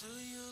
Do you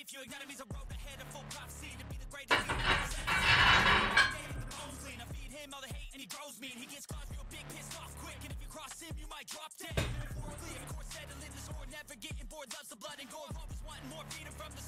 If you ignite me, a road ahead of full prophecy to be the greatest. I feed him all the hate and he grows me. And he gets caught real big, pissed off quick. And if you cross him, you might drop dead. Metaphorically, of course, settling the sword. Never getting bored, loves the blood and gore. Always wanting more freedom from the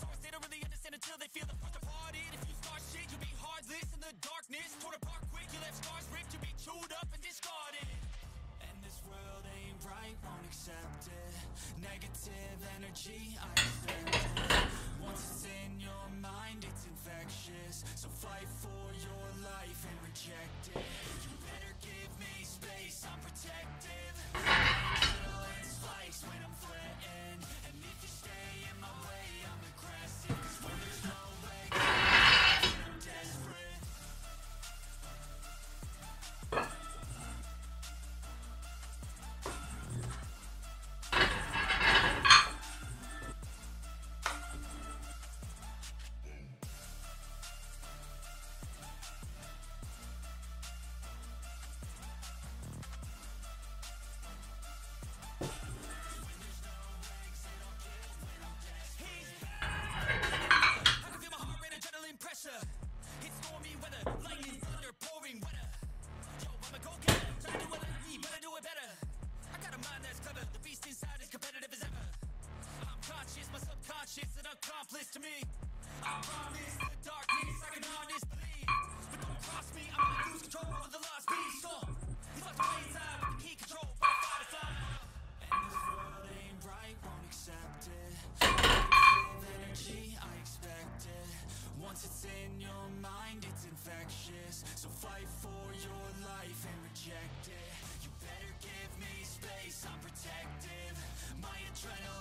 to me. I promise the darkness, I can honest believe. But don't cross me, I might lose control of the lost beast. So, he's locked away inside with the key control, but fight to fly. And this world ain't right, won't accept it. Energy, I expect it. Once it's in your mind, it's infectious. So fight for your life and reject it. You better give me space, I'm protective. My adrenaline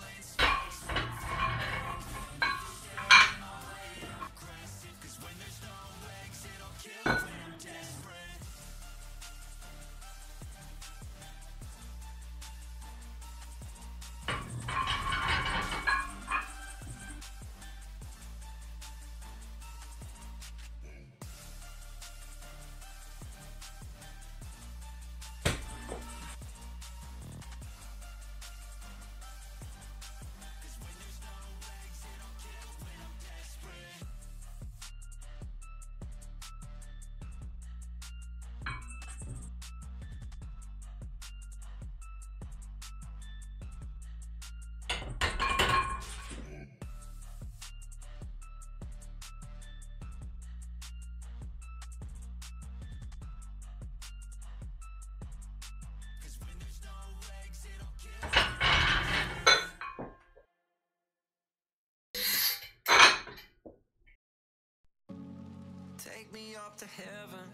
Take me up to heaven.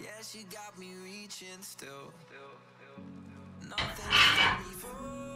Yeah, she got me reaching still. Nothing to stop me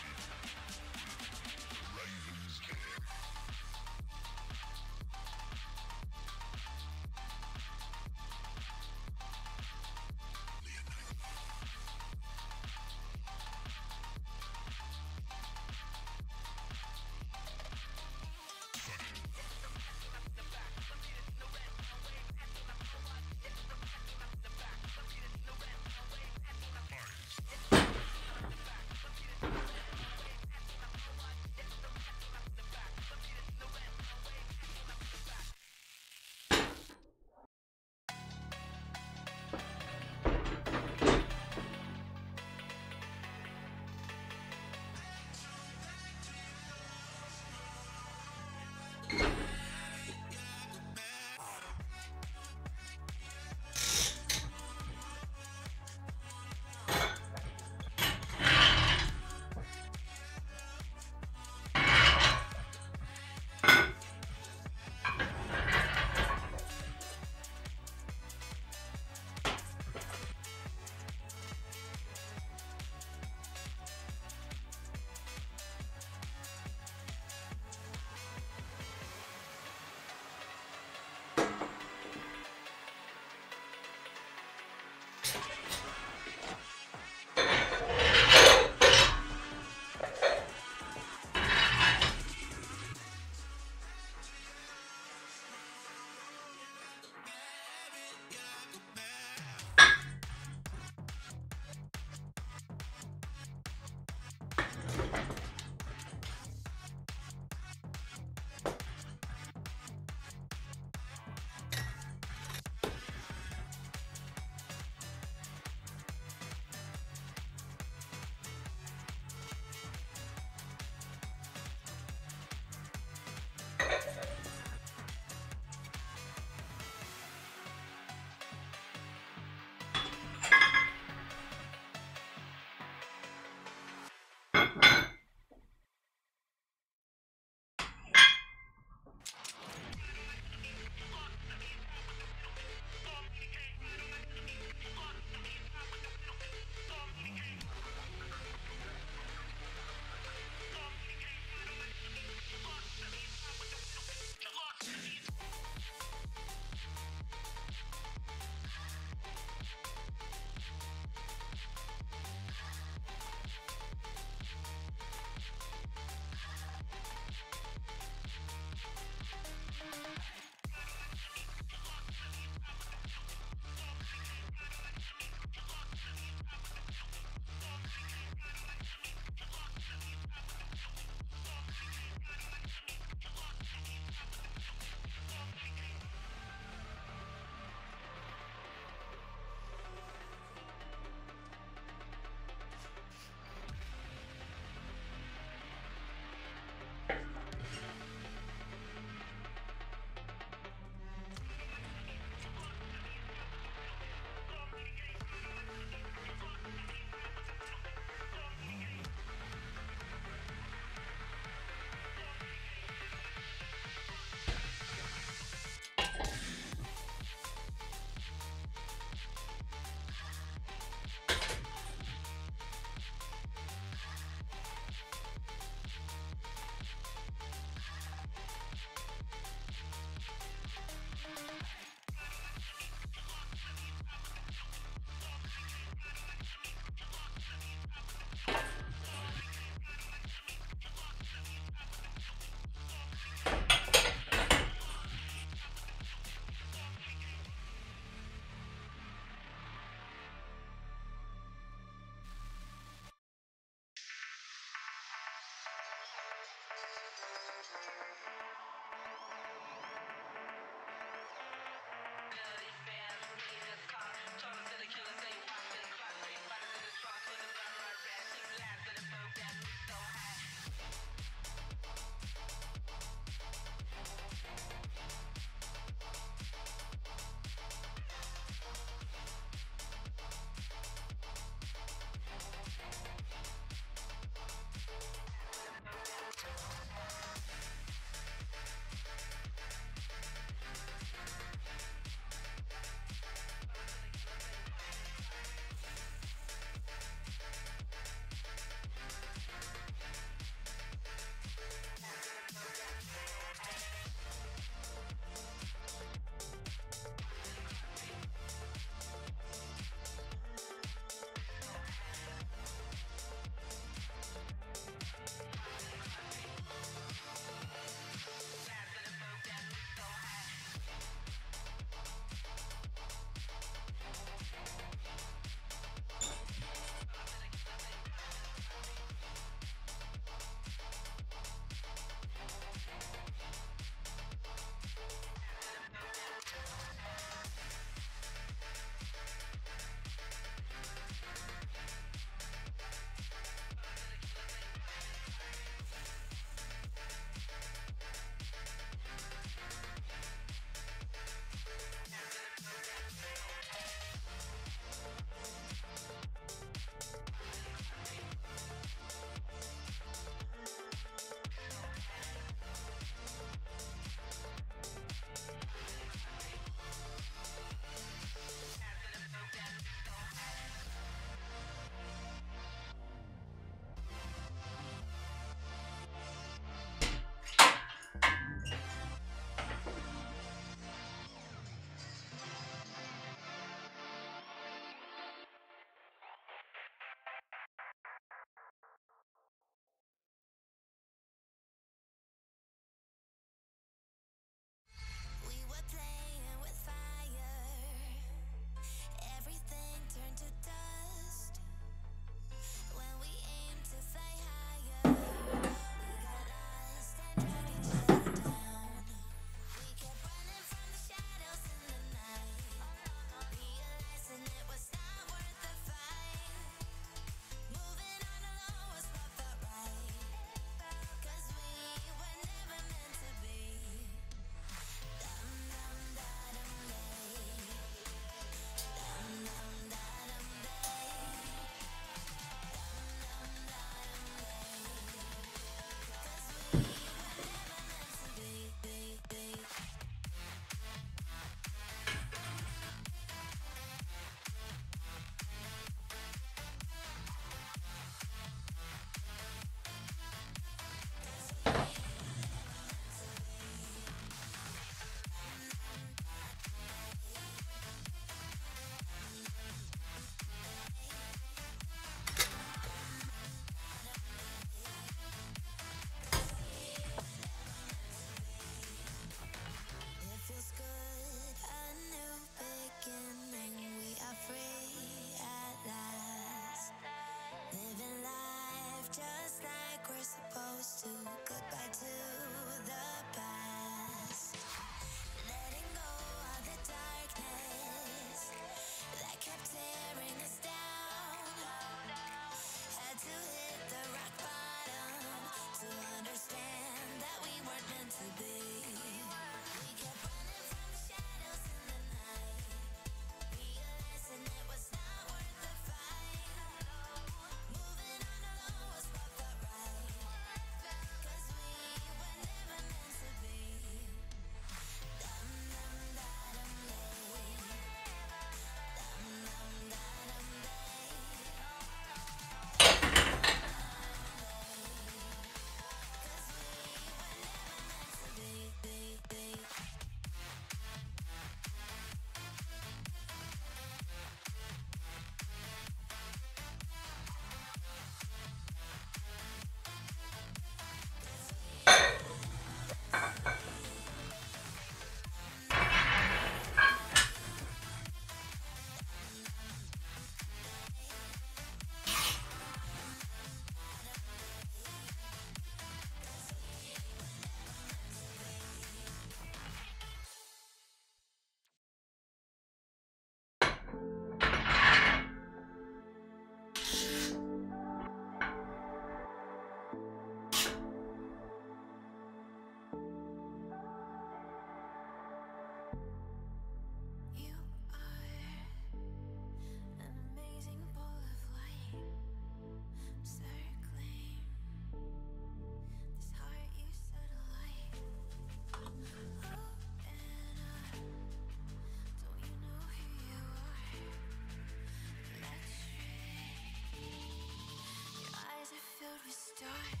start.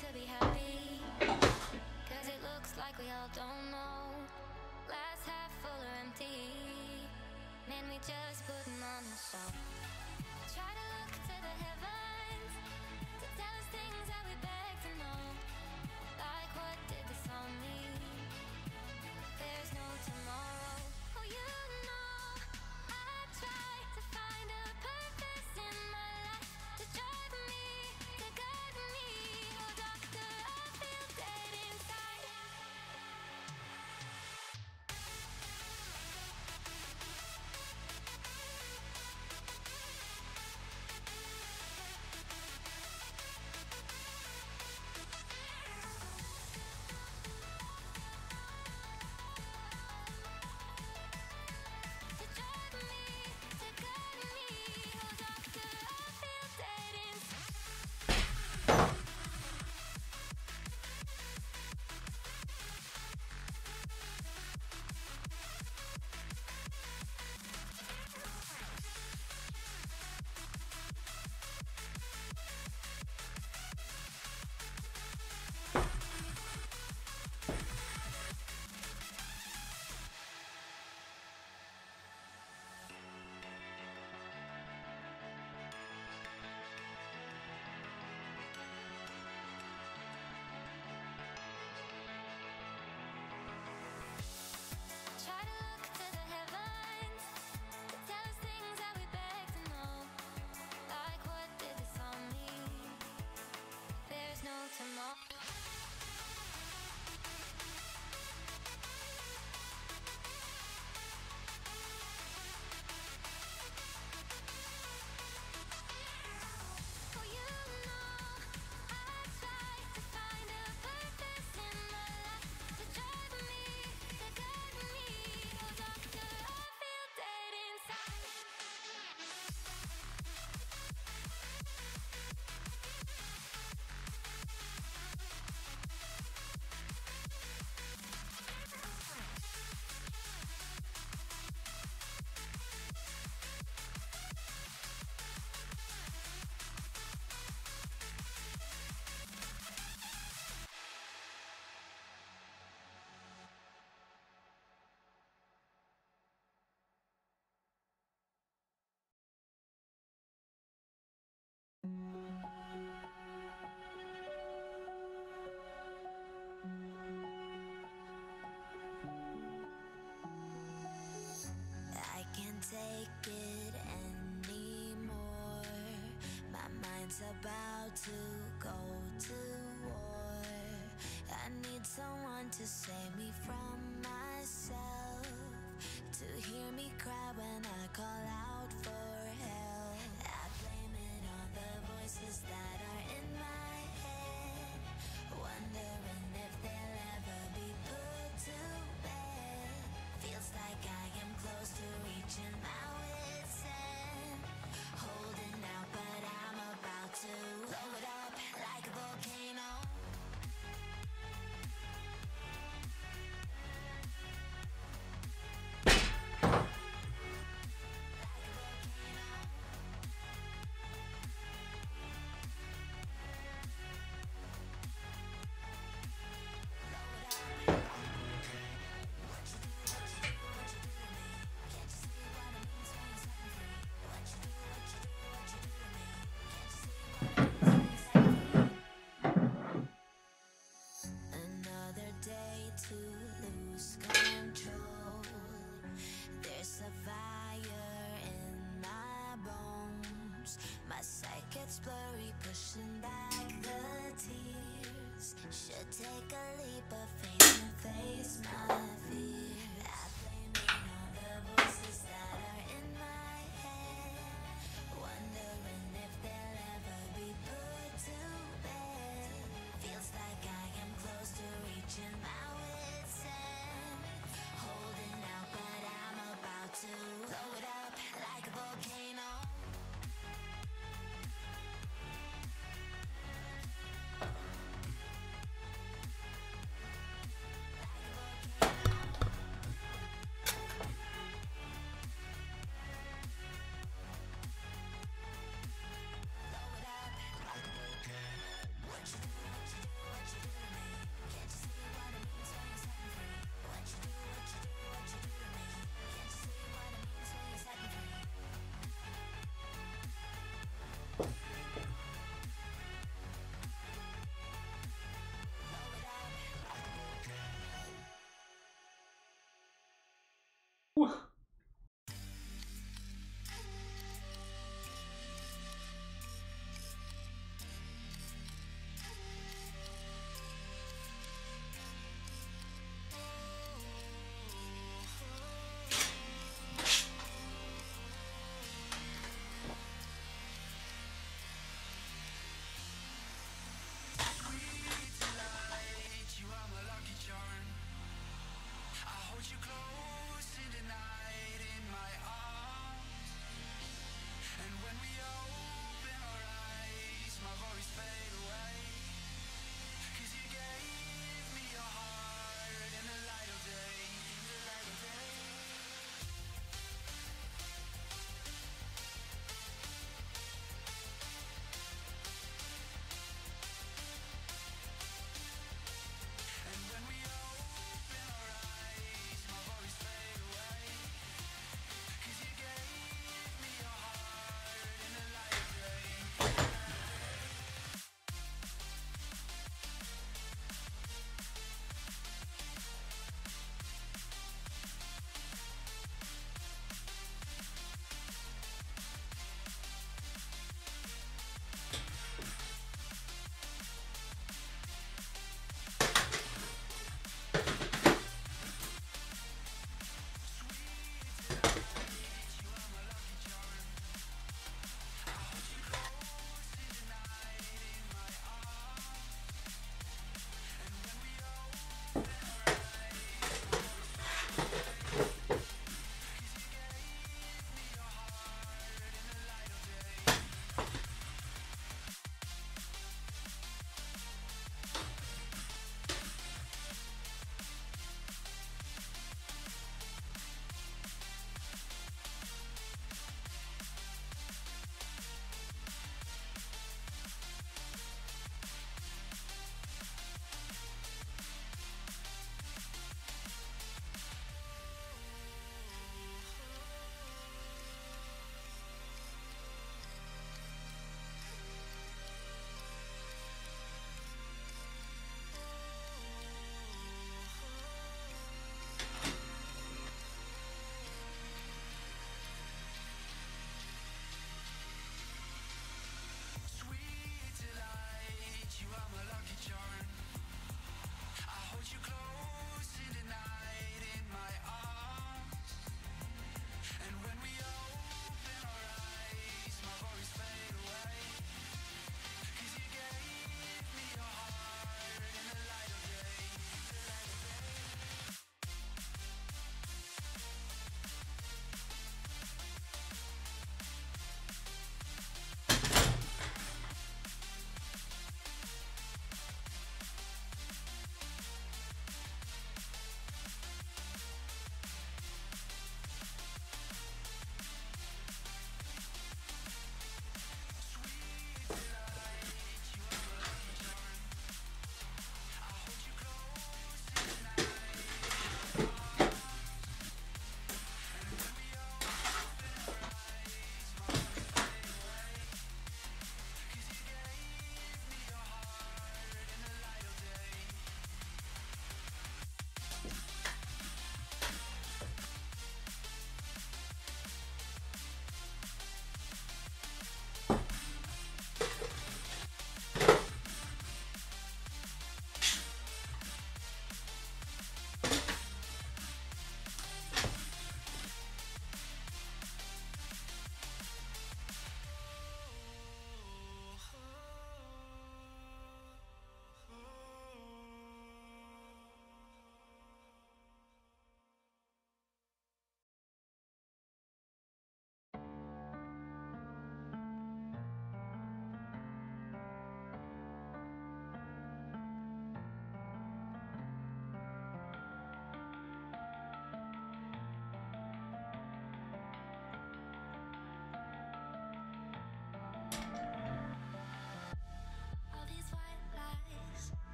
to be happy. Cause it looks like we all don't know. Last half full or empty. Man, we just putting on a show. Try to look to the heavens to tell us things that we better. to say. take a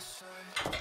side.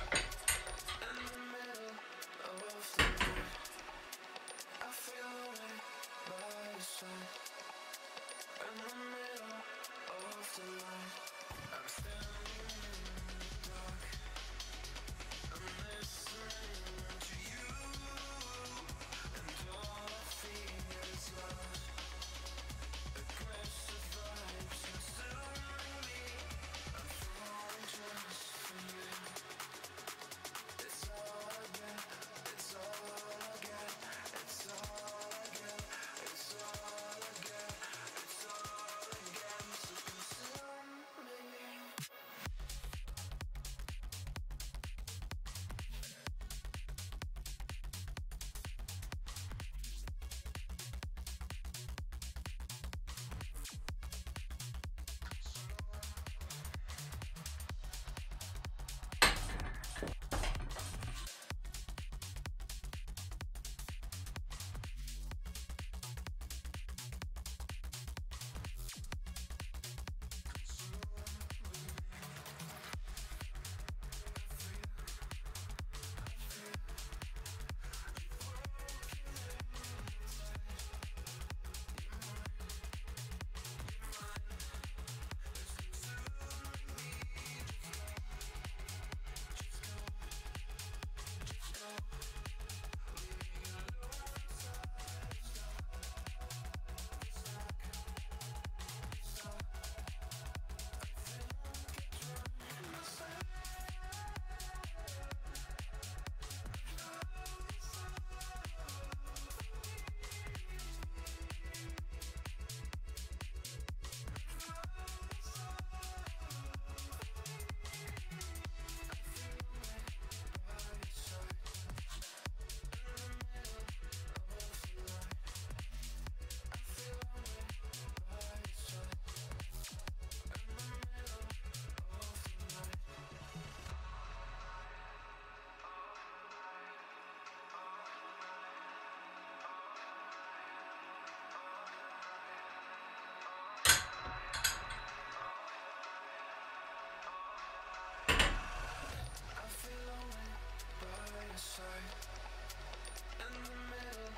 In the middle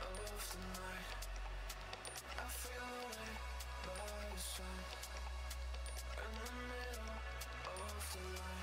of the night I feel by In the middle of the